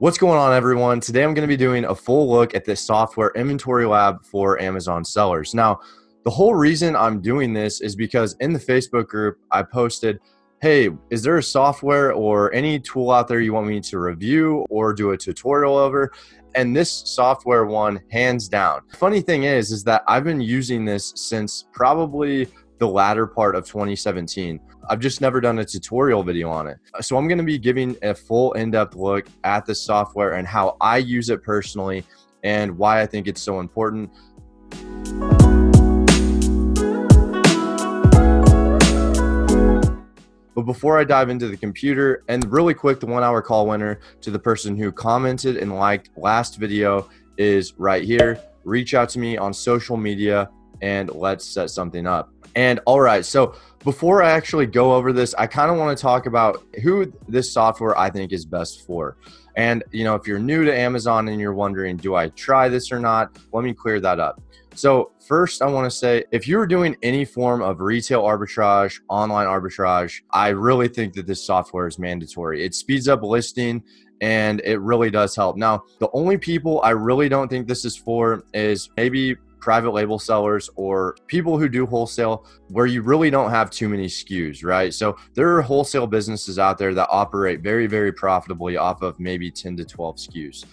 What's going on, everyone? Today I'm going to be doing a full look at this software inventory lab for Amazon sellers. Now, the whole reason I'm doing this is because in the Facebook group, I posted, Hey, is there a software or any tool out there you want me to review or do a tutorial over? And this software one, hands down. Funny thing is, is that I've been using this since probably the latter part of 2017. I've just never done a tutorial video on it. So I'm going to be giving a full in-depth look at the software and how I use it personally and why I think it's so important. But before I dive into the computer, and really quick, the one hour call winner to the person who commented and liked last video is right here. Reach out to me on social media and let's set something up. And all right, so before I actually go over this, I kind of want to talk about who this software I think is best for. And you know, if you're new to Amazon and you're wondering, do I try this or not? Let me clear that up. So, first, I want to say if you're doing any form of retail arbitrage, online arbitrage, I really think that this software is mandatory. It speeds up listing and it really does help. Now, the only people I really don't think this is for is maybe private label sellers or people who do wholesale where you really don't have too many SKUs, right? So there are wholesale businesses out there that operate very, very profitably off of maybe 10 to 12 SKUs.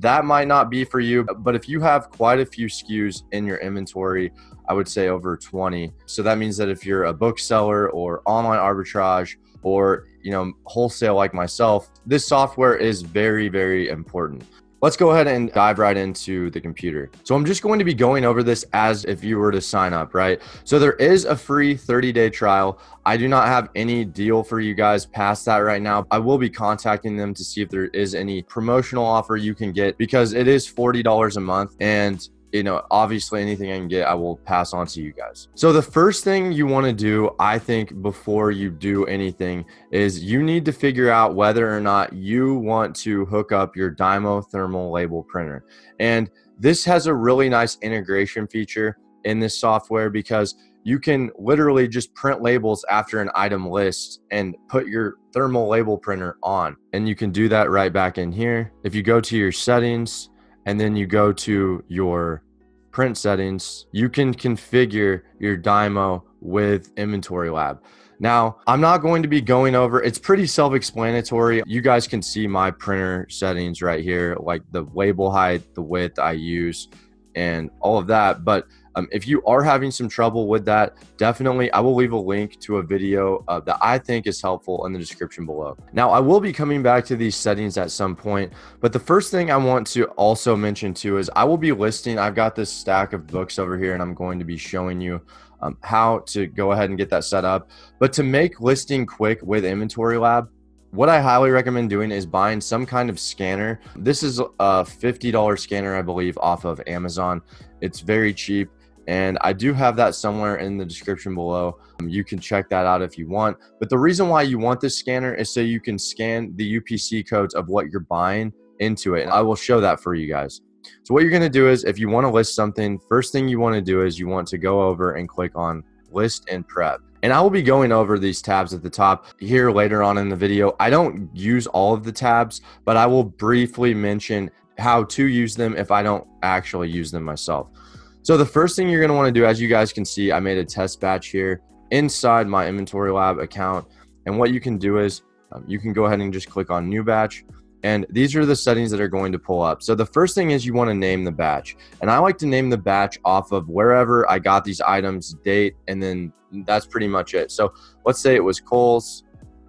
That might not be for you, but if you have quite a few SKUs in your inventory, I would say over 20. So that means that if you're a bookseller or online arbitrage or you know wholesale like myself, this software is very very important. Let's go ahead and dive right into the computer. So I'm just going to be going over this as if you were to sign up, right? So there is a free 30 day trial. I do not have any deal for you guys past that right now. I will be contacting them to see if there is any promotional offer you can get because it is $40 a month and you know, obviously anything I can get, I will pass on to you guys. So the first thing you want to do, I think, before you do anything is you need to figure out whether or not you want to hook up your Dymo thermal label printer. And this has a really nice integration feature in this software because you can literally just print labels after an item list and put your thermal label printer on. And you can do that right back in here. If you go to your settings, and then you go to your print settings, you can configure your Dymo with Inventory Lab. Now, I'm not going to be going over, it's pretty self explanatory. You guys can see my printer settings right here, like the label height, the width I use, and all of that. But um, if you are having some trouble with that, definitely I will leave a link to a video uh, that I think is helpful in the description below. Now, I will be coming back to these settings at some point, but the first thing I want to also mention too is I will be listing, I've got this stack of books over here and I'm going to be showing you um, how to go ahead and get that set up. But to make listing quick with Inventory Lab, what I highly recommend doing is buying some kind of scanner. This is a $50 scanner, I believe, off of Amazon. It's very cheap. And I do have that somewhere in the description below. Um, you can check that out if you want. But the reason why you want this scanner is so you can scan the UPC codes of what you're buying into it. And I will show that for you guys. So what you're going to do is if you want to list something, first thing you want to do is you want to go over and click on list and prep. And I will be going over these tabs at the top here later on in the video. I don't use all of the tabs, but I will briefly mention how to use them if I don't actually use them myself. So the first thing you're going to want to do, as you guys can see, I made a test batch here inside my inventory lab account. And what you can do is um, you can go ahead and just click on new batch. And these are the settings that are going to pull up. So the first thing is you want to name the batch. And I like to name the batch off of wherever I got these items, date, and then that's pretty much it. So let's say it was Kohl's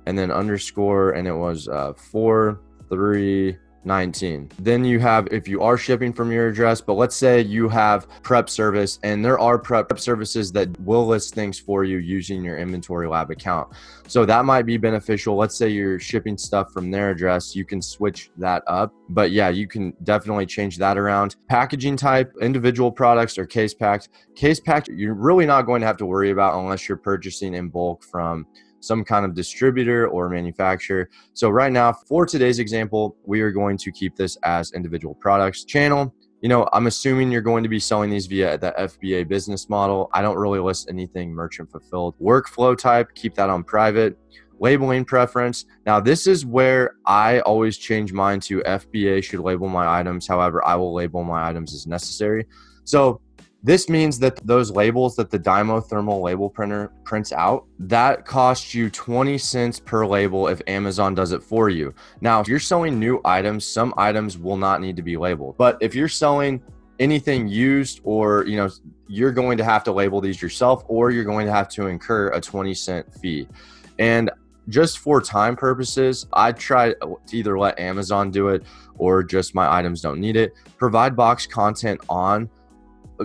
and then underscore and it was uh, four, three, 19. Then you have if you are shipping from your address, but let's say you have prep service and there are prep services that will list things for you using your inventory lab account. So that might be beneficial. Let's say you're shipping stuff from their address, you can switch that up. But yeah, you can definitely change that around. Packaging type, individual products or case packed. Case packed, you're really not going to have to worry about unless you're purchasing in bulk from some kind of distributor or manufacturer. So right now, for today's example, we are going to keep this as individual products channel. You know, I'm assuming you're going to be selling these via the FBA business model. I don't really list anything merchant fulfilled. Workflow type, keep that on private. labeling preference. Now, this is where I always change mine to FBA should label my items. However, I will label my items as necessary. So this means that those labels that the Dymo thermal label printer prints out, that costs you 20 cents per label if Amazon does it for you. Now, if you're selling new items, some items will not need to be labeled. But if you're selling anything used or, you know, you're going to have to label these yourself or you're going to have to incur a 20 cent fee. And just for time purposes, I try to either let Amazon do it or just my items don't need it. Provide box content on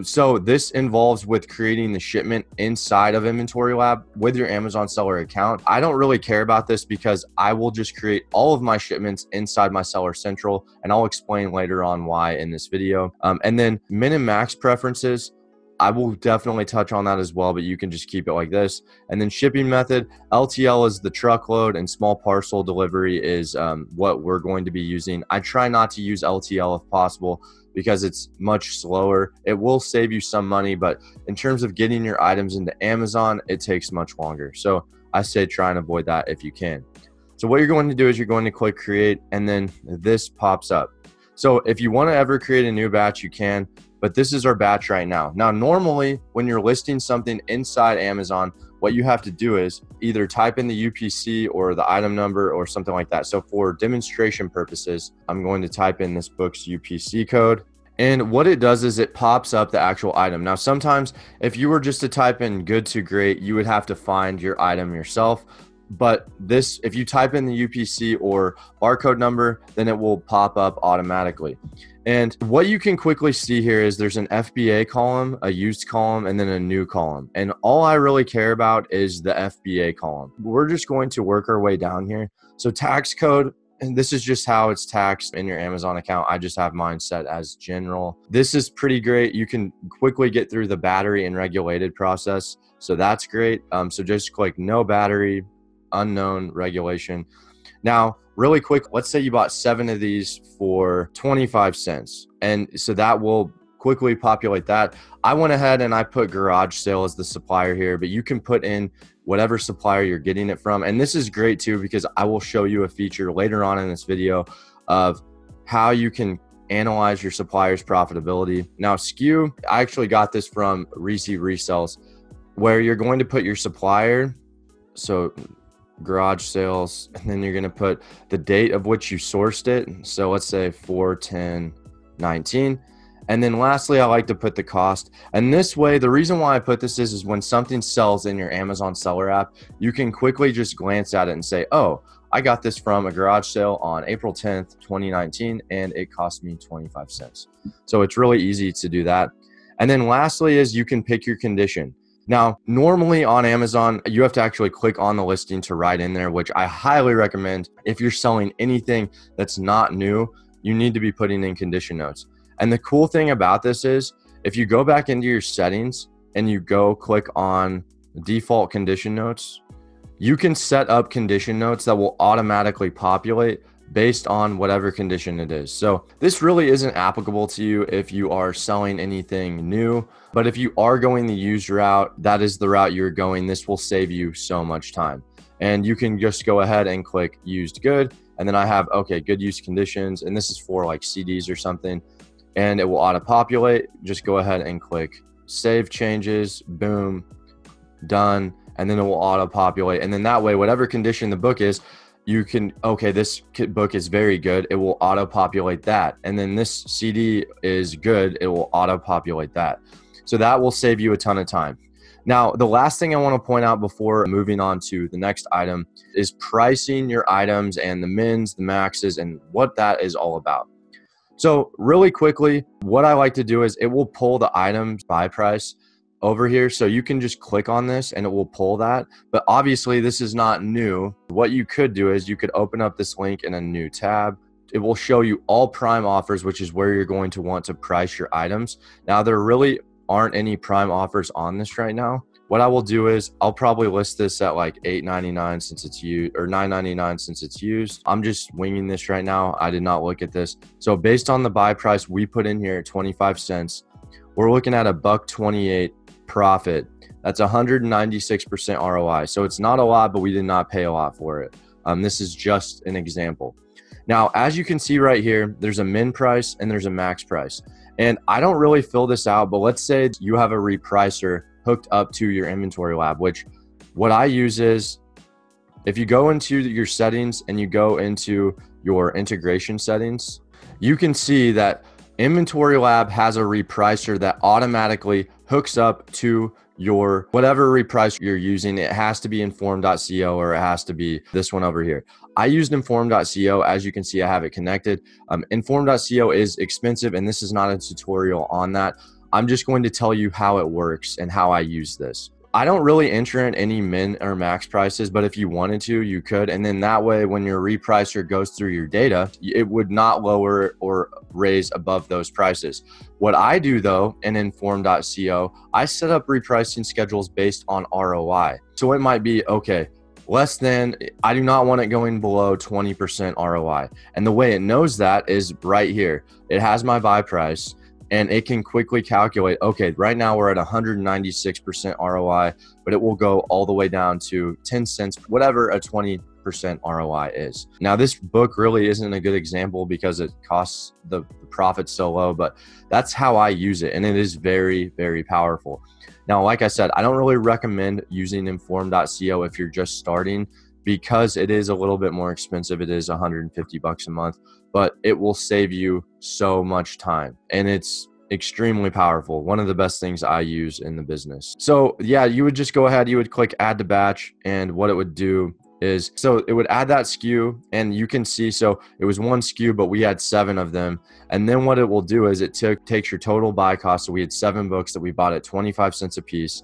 so this involves with creating the shipment inside of inventory lab with your amazon seller account i don't really care about this because i will just create all of my shipments inside my seller central and i'll explain later on why in this video um, and then min and max preferences I will definitely touch on that as well, but you can just keep it like this. And then shipping method, LTL is the truckload, and small parcel delivery is um, what we're going to be using. I try not to use LTL if possible because it's much slower. It will save you some money, but in terms of getting your items into Amazon, it takes much longer. So I say try and avoid that if you can. So what you're going to do is you're going to click create and then this pops up. So if you want to ever create a new batch, you can, but this is our batch right now. Now, normally when you're listing something inside Amazon, what you have to do is either type in the UPC or the item number or something like that. So for demonstration purposes, I'm going to type in this book's UPC code. And what it does is it pops up the actual item. Now, sometimes if you were just to type in good to great, you would have to find your item yourself. But this, if you type in the UPC or barcode number, then it will pop up automatically. And what you can quickly see here is there's an FBA column, a used column, and then a new column. And all I really care about is the FBA column. We're just going to work our way down here. So tax code, and this is just how it's taxed in your Amazon account. I just have mine set as general. This is pretty great. You can quickly get through the battery and regulated process. So that's great. Um, so just click no battery, unknown regulation. Now, really quick, let's say you bought seven of these for 25 cents. And so that will quickly populate that. I went ahead and I put garage sale as the supplier here, but you can put in whatever supplier you're getting it from. And this is great too, because I will show you a feature later on in this video of how you can analyze your supplier's profitability. Now, SKU, I actually got this from Reezy Resells, where you're going to put your supplier. So garage sales, and then you're going to put the date of which you sourced it. So let's say 4 10 19. And then lastly, I like to put the cost. And this way, the reason why I put this is, is when something sells in your Amazon seller app, you can quickly just glance at it and say, oh, I got this from a garage sale on April 10th, 2019, and it cost me 25 cents. So it's really easy to do that. And then lastly is you can pick your condition. Now, normally on Amazon, you have to actually click on the listing to write in there, which I highly recommend. If you're selling anything that's not new, you need to be putting in condition notes. And the cool thing about this is if you go back into your settings and you go click on default condition notes, you can set up condition notes that will automatically populate based on whatever condition it is. So this really isn't applicable to you if you are selling anything new, but if you are going the used route, that is the route you're going. This will save you so much time. And you can just go ahead and click used good. And then I have, okay, good use conditions. And this is for like CDs or something. And it will auto populate. Just go ahead and click save changes, boom, done. And then it will auto populate. And then that way, whatever condition the book is, you can okay this book is very good it will auto populate that. And then this cd is good it will auto populate that. So that will save you a ton of time. Now the last thing i want to point out before moving on to the next item is pricing your items and the mins the maxes and what that is all about. So really quickly what i like to do is it will pull the items by price over here. So you can just click on this and it will pull that. But obviously, this is not new. What you could do is you could open up this link in a new tab. It will show you all prime offers, which is where you're going to want to price your items. Now, there really aren't any prime offers on this right now. What I will do is I'll probably list this at like $8.99 since it's used or $9.99 since it's used. I'm just winging this right now. I did not look at this. So based on the buy price we put in here at 25 cents, we're looking at a buck 28 profit. That's 196% ROI. So it's not a lot, but we did not pay a lot for it. Um, this is just an example. Now, as you can see right here, there's a min price and there's a max price. And I don't really fill this out, but let's say you have a repricer hooked up to your inventory lab, which what I use is if you go into your settings and you go into your integration settings, you can see that Inventory Lab has a repricer that automatically hooks up to your whatever repricer you're using. It has to be informed.co or it has to be this one over here. I used informed.co. As you can see, I have it connected. Um, informed.co is expensive, and this is not a tutorial on that. I'm just going to tell you how it works and how I use this. I don't really enter in any min or max prices, but if you wanted to, you could. And then that way, when your repricer goes through your data, it would not lower or raise above those prices. What I do though in informed.co, I set up repricing schedules based on ROI. So it might be okay, less than, I do not want it going below 20% ROI. And the way it knows that is right here. It has my buy price and it can quickly calculate okay right now we're at 196% roi but it will go all the way down to 10 cents whatever a 20% roi is. Now this book really isn't a good example because it costs the, the profit so low but that's how i use it and it is very very powerful. Now like i said i don't really recommend using informed.co if you're just starting because it is a little bit more expensive. It is 150 bucks a month but it will save you so much time. And it's extremely powerful one of the best things i use in the business. So yeah you would just go ahead you would click add to batch and what it would do is so it would add that SKU, and you can see so it was one SKU, but we had seven of them. And then what it will do is it t- takes your total buy cost so we had seven books that we bought at 25 cents a piece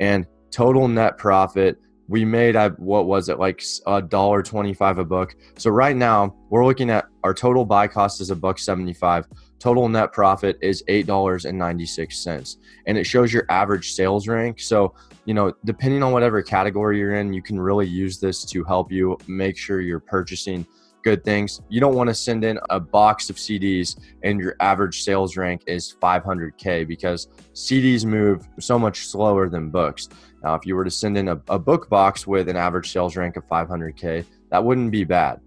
and total net profit we made at what was it like a dollar 25 a book. So right now we're looking at our total buy cost is a buck 75 total net profit is $8.96 and it shows your average sales rank. So you know depending on whatever category you're in you can really use this to help you make sure you're purchasing good things you don't want to send in a box of cds and your average sales rank is 500k because cds move so much slower than books now, if you were to send in a, a book box with an average sales rank of 500K, that wouldn't be bad.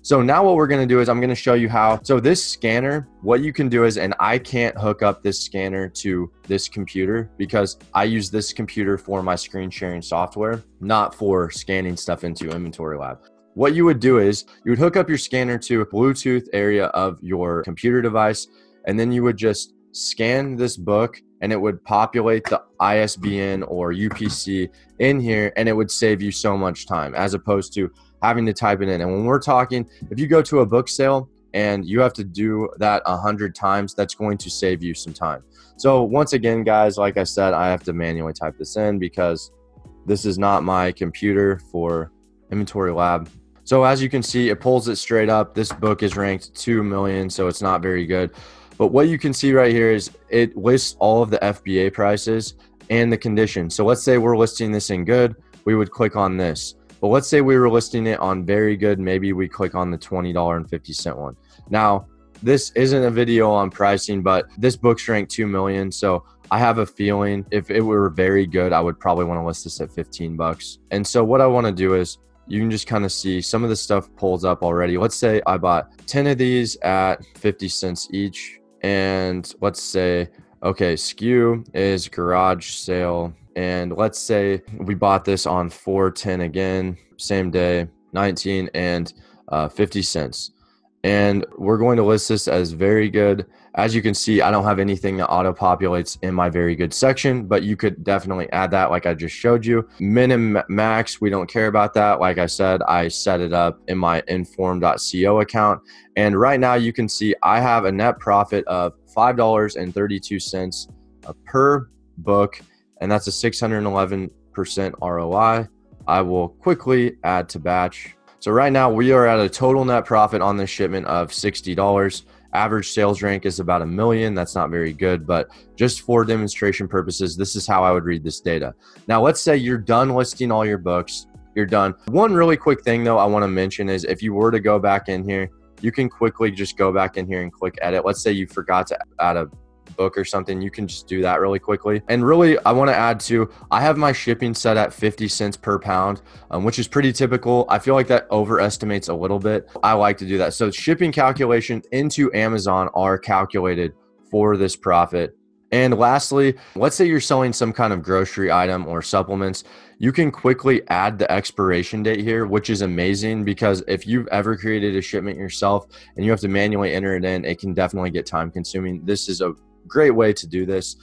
So now what we're going to do is I'm going to show you how. So this scanner, what you can do is, and I can't hook up this scanner to this computer because I use this computer for my screen sharing software, not for scanning stuff into Inventory Lab. What you would do is you would hook up your scanner to a Bluetooth area of your computer device, and then you would just scan this book and it would populate the ISBN or UPC in here and it would save you so much time as opposed to having to type it in. And when we're talking, if you go to a book sale and you have to do that a hundred times, that's going to save you some time. So once again, guys, like I said, I have to manually type this in because this is not my computer for inventory lab. So as you can see, it pulls it straight up. This book is ranked 2 million, so it's not very good. But what you can see right here is it lists all of the FBA prices and the condition. So let's say we're listing this in good, we would click on this. But let's say we were listing it on very good, maybe we click on the $20.50 one. Now, this isn't a video on pricing, but this book's ranked 2 million. So I have a feeling if it were very good, I would probably want to list this at 15 bucks. And so what I want to do is you can just kind of see some of the stuff pulls up already. Let's say I bought 10 of these at 50 cents each and let's say okay SKU is garage sale and let's say we bought this on 410 again same day 19 and uh, 50 cents and we're going to list this as very good as you can see, I don't have anything that auto populates in my very good section, but you could definitely add that like I just showed you. Min and max, we don't care about that. Like I said, I set it up in my informed.co account. And right now you can see I have a net profit of $5.32 uh, per book, and that's a 611% ROI. I will quickly add to batch. So right now we are at a total net profit on this shipment of $60. Average sales rank is about a million. That's not very good, but just for demonstration purposes, this is how I would read this data. Now, let's say you're done listing all your books. You're done. One really quick thing, though, I want to mention is if you were to go back in here, you can quickly just go back in here and click edit. Let's say you forgot to add a book or something, you can just do that really quickly. And really, I want to add to I have my shipping set at 50 cents per pound, um, which is pretty typical. I feel like that overestimates a little bit. I like to do that. So shipping calculations into Amazon are calculated for this profit. And lastly, let's say you're selling some kind of grocery item or supplements. You can quickly add the expiration date here, which is amazing because if you've ever created a shipment yourself and you have to manually enter it in, it can definitely get time consuming. This is a great way to do this.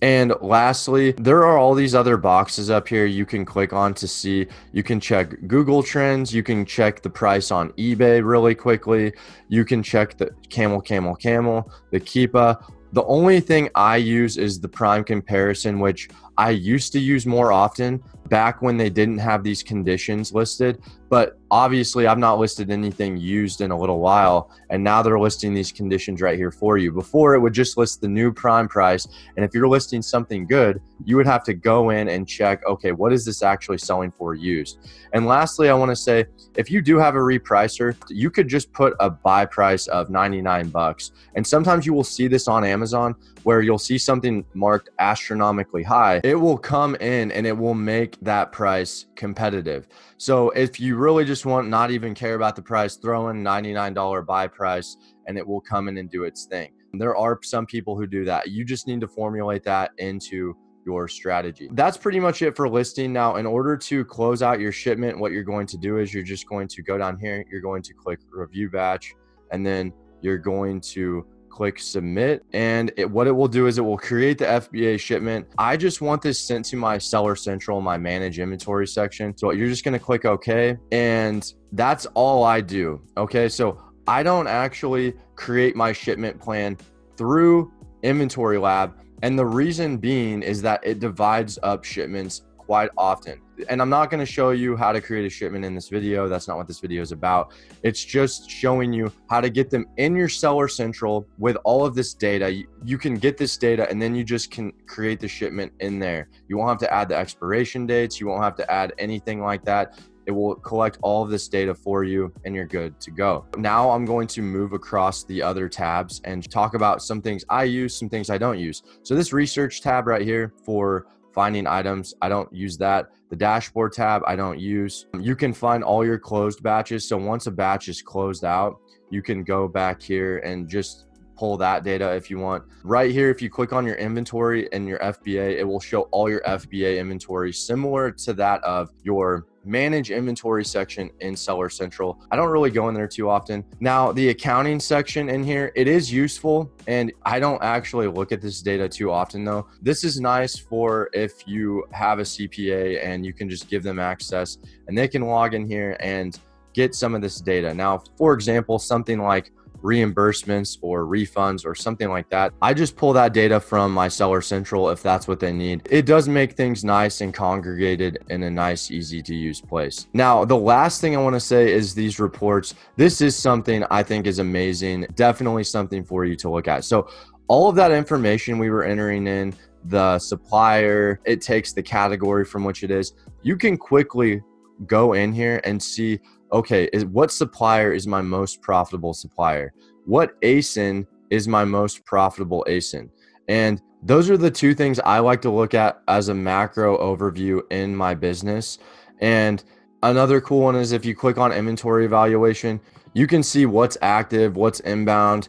And lastly, there are all these other boxes up here you can click on to see. You can check Google Trends. You can check the price on eBay really quickly. You can check the Camel, Camel, Camel, the Keepa. The only thing I use is the prime comparison, which I used to use more often back when they didn't have these conditions listed. But obviously, I've not listed anything used in a little while. And now they're listing these conditions right here for you. Before, it would just list the new prime price. And if you're listing something good, you would have to go in and check, okay, what is this actually selling for used? And lastly, I want to say if you do have a repricer, you could just put a buy price of 99 bucks. And sometimes you will see this on Amazon where you'll see something marked astronomically high. It will come in and it will make that price competitive. So if you really just want not even care about the price, throw in $99 buy price and it will come in and do its thing. There are some people who do that. You just need to formulate that into your strategy. That's pretty much it for listing. Now, in order to close out your shipment, what you're going to do is you're just going to go down here, you're going to click review batch, and then you're going to click submit and it, what it will do is it will create the FBA shipment. I just want this sent to my seller central, my manage inventory section. So you're just going to click OK and that's all I do. Okay. So I don't actually create my shipment plan through inventory lab. And the reason being is that it divides up shipments quite often. And I'm not going to show you how to create a shipment in this video. That's not what this video is about. It's just showing you how to get them in your seller central with all of this data. You, can get this data and then you just can create the shipment in there. You won't have to add the expiration dates. You won't have to add anything like that. It will collect all of this data for you and you're good to go. Now I'm going to move across the other tabs and talk about some things I use, some things I don't use. So this research tab right here for finding items. I don't use that. The dashboard tab, I don't use. You can find all your closed batches. So once a batch is closed out, you can go back here and just pull that data if you want. Right here, if you click on your inventory and your FBA, it will show all your FBA inventory similar to that of your manage inventory section in Seller Central. I don't really go in there too often. Now, the accounting section in here, it is useful and I don't actually look at this data too often though. This is nice for if you have a CPA and you can just give them access and they can log in here and get some of this data. Now, for example, something like reimbursements or refunds or something like that. I just pull that data from my seller central if that's what they need. It does make things nice and congregated in a nice, easy to use place. Now, the last thing I want to say is these reports. This is something I think is amazing. Definitely something for you to look at. So, all of that information we were entering in, the supplier, it takes the category from which it is. You can quickly go in here and see okay, is what supplier is my most profitable supplier? What ASIN is my most profitable ASIN? And those are the two things I like to look at as a macro overview in my business. And another cool one is if you click on inventory evaluation, you can see what's active, what's inbound,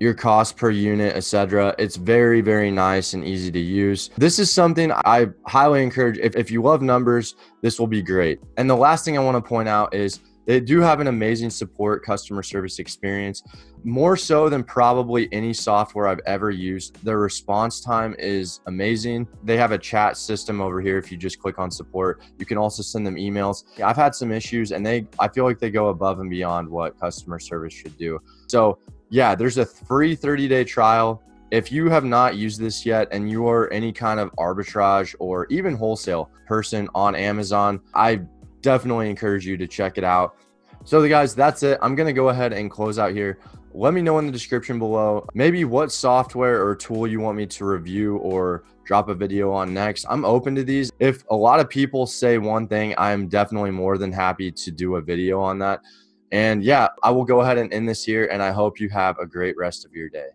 your cost per unit, etc. It's very, very nice and easy to use. This is something I highly encourage. If, if you love numbers, this will be great. And the last thing I want to point out is they do have an amazing support customer service experience, more so than probably any software I've ever used. Their response time is amazing. They have a chat system over here. If you just click on support, you can also send them emails. I've had some issues and they, I feel like they go above and beyond what customer service should do. So, yeah, there's a free 30 day trial if you have not used this yet and you are any kind of arbitrage or even wholesale person on Amazon, I definitely encourage you to check it out. So, the guys, that's it. I'm going to go ahead and close out here. Let me know in the description below maybe what software or tool you want me to review or drop a video on next. I'm open to these. If a lot of people say one thing, I'm definitely more than happy to do a video on that. And yeah, I will go ahead and end this here. And I hope you have a great rest of your day.